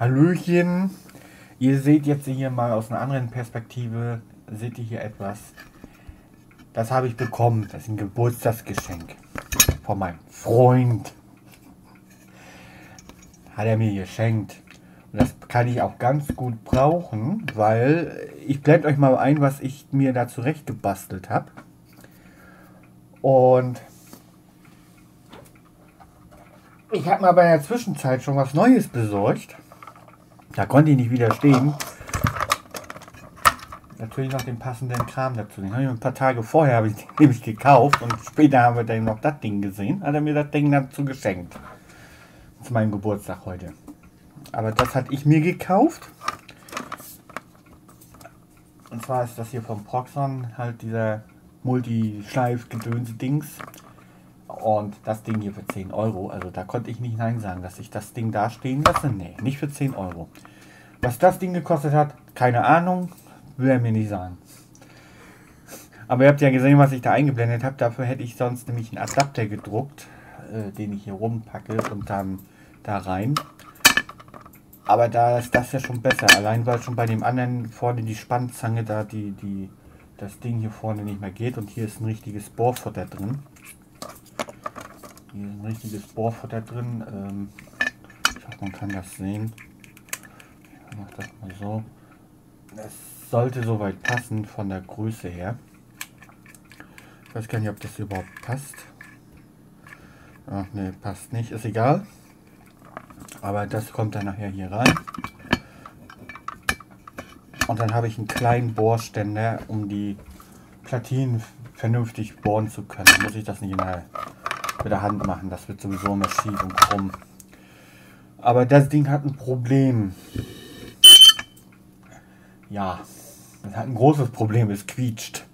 Hallöchen. Ihr seht jetzt hier mal aus einer anderen Perspektive, seht ihr hier etwas. Das habe ich bekommen. Das ist ein Geburtstagsgeschenk von meinem Freund. Hat er mir geschenkt. Und das kann ich auch ganz gut brauchen, weil ich blende euch mal ein, was ich mir da zurecht gebastelt habe. Und ich habe mir aber in der Zwischenzeit schon was Neues besorgt. Da konnte ich nicht widerstehen. Natürlich noch den passenden Kram dazu. Den habe ich ein paar Tage vorher habe ich den nämlich gekauft und später haben wir dann noch das Ding gesehen. Hat er mir das Ding dazu geschenkt. Zu meinem Geburtstag heute. Aber das hatte ich mir gekauft. Und zwar ist das hier vom Proxon halt dieser Multi-Schleif-Gedöns-Dings. Und das Ding hier für 10 Euro. Also da konnte ich nicht Nein sagen, dass ich das Ding da stehen lasse. Nee, nicht für 10 Euro. Was das Ding gekostet hat, keine Ahnung. Will er mir nicht sagen. Aber ihr habt ja gesehen, was ich da eingeblendet habe. Dafür hätte ich sonst nämlich einen Adapter gedruckt, äh, den ich hier rumpacke und dann da rein. Aber da ist das ja schon besser. Allein weil schon bei dem anderen vorne die Spannzange da die, die, das Ding hier vorne nicht mehr geht. Und hier ist ein richtiges Bohrfutter drin. Hier ist ein richtiges Bohrfutter drin. Ähm, ich hoffe, man kann das sehen. Ich mache das mal so. Es sollte soweit passen von der Größe her. Ich weiß gar nicht, ob das überhaupt passt. Ach ne, passt nicht. Ist egal. Aber das kommt dann nachher hier rein. Und dann habe ich einen kleinen Bohrständer, um die Platinen vernünftig bohren zu können. Dann muss ich das nicht der mit der Hand machen. Das wird sowieso immer schief und krumm. Aber das Ding hat ein Problem. Ja, es hat ein großes Problem. Es quietscht.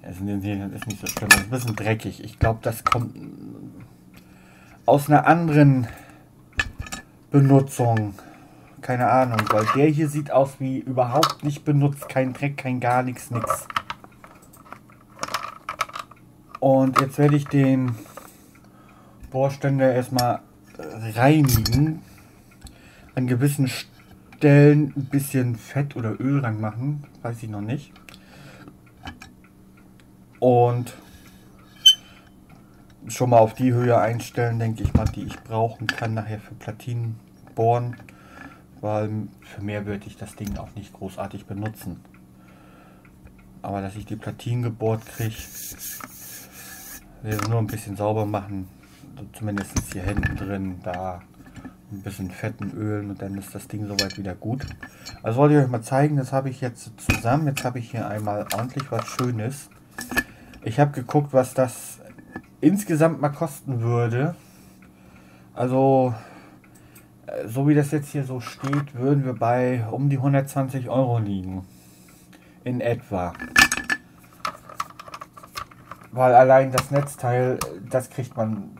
Es ist nicht so schlimm. Es ist ein bisschen dreckig. Ich glaube, das kommt aus einer anderen Benutzung. Keine Ahnung, weil der hier sieht aus wie überhaupt nicht benutzt. Kein Dreck, kein gar nichts, nichts. Und jetzt werde ich den Bohrständer erstmal reinigen. An gewissen Stellen ein bisschen Fett oder Öl machen, weiß ich noch nicht. Und schon mal auf die Höhe einstellen, denke ich mal, die ich brauchen kann nachher für Platinen bohren, weil für mehr würde ich das Ding auch nicht großartig benutzen. Aber dass ich die Platinen gebohrt kriege, nur ein bisschen sauber machen, zumindest hier hinten drin, da ein bisschen fetten Ölen und dann ist das Ding soweit wieder gut. Also wollte ich euch mal zeigen, das habe ich jetzt zusammen. Jetzt habe ich hier einmal ordentlich was Schönes. Ich habe geguckt, was das insgesamt mal kosten würde. Also, äh, so wie das jetzt hier so steht, würden wir bei um die 120 Euro liegen. In etwa. Weil allein das Netzteil, das kriegt man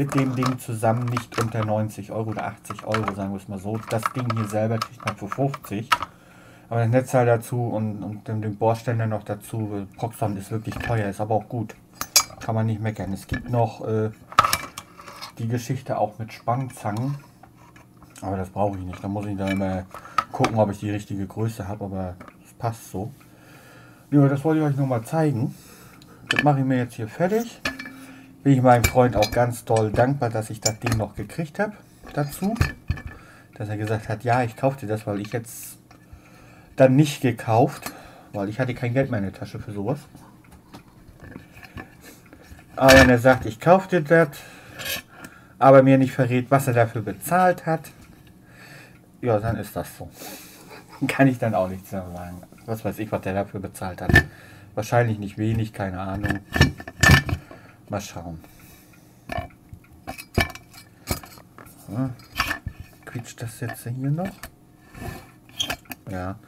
mit dem Ding zusammen nicht unter 90 Euro oder 80 Euro, sagen wir es mal so. Das Ding hier selber kriegt man für 50. Aber das Netzteil dazu und, und den Bohrständer noch dazu, Proxon ist wirklich teuer, ist aber auch gut. Kann man nicht meckern. Es gibt noch äh, die Geschichte auch mit Spannzangen. Aber das brauche ich nicht. Da muss ich dann immer gucken, ob ich die richtige Größe habe. Aber es passt so. Ja, das wollte ich euch nur mal zeigen. Das mache ich mir jetzt hier fertig bin ich meinem Freund auch ganz toll dankbar, dass ich das Ding noch gekriegt habe dazu. Dass er gesagt hat, ja, ich kaufe dir das, weil ich jetzt dann nicht gekauft, weil ich hatte kein Geld mehr in der Tasche für sowas. Aber wenn er sagt, ich kaufe dir das, aber mir nicht verrät, was er dafür bezahlt hat, ja, dann ist das so. Kann ich dann auch nichts mehr sagen. Was weiß ich, was der dafür bezahlt hat. Wahrscheinlich nicht wenig, keine Ahnung. Mal schauen. Ja. Quietscht das jetzt hier noch? Ja.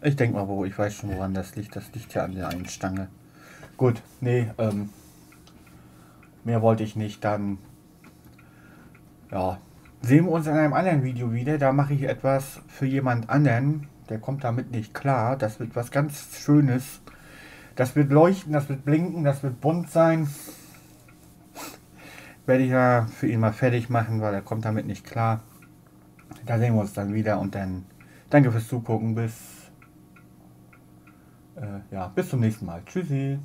Ich denke mal, wo ich weiß schon, woran das liegt. Das liegt ja an der einen Stange. Gut, nee, ähm, mehr wollte ich nicht. Dann, ja, sehen wir uns in einem anderen Video wieder. Da mache ich etwas für jemand anderen. Der kommt damit nicht klar. Das wird was ganz Schönes. Das wird leuchten, das wird blinken, das wird bunt sein werde ich ja für ihn mal fertig machen, weil er kommt damit nicht klar. Da sehen wir uns dann wieder und dann danke fürs Zugucken. Bis, äh, ja, bis zum nächsten Mal. Tschüssi.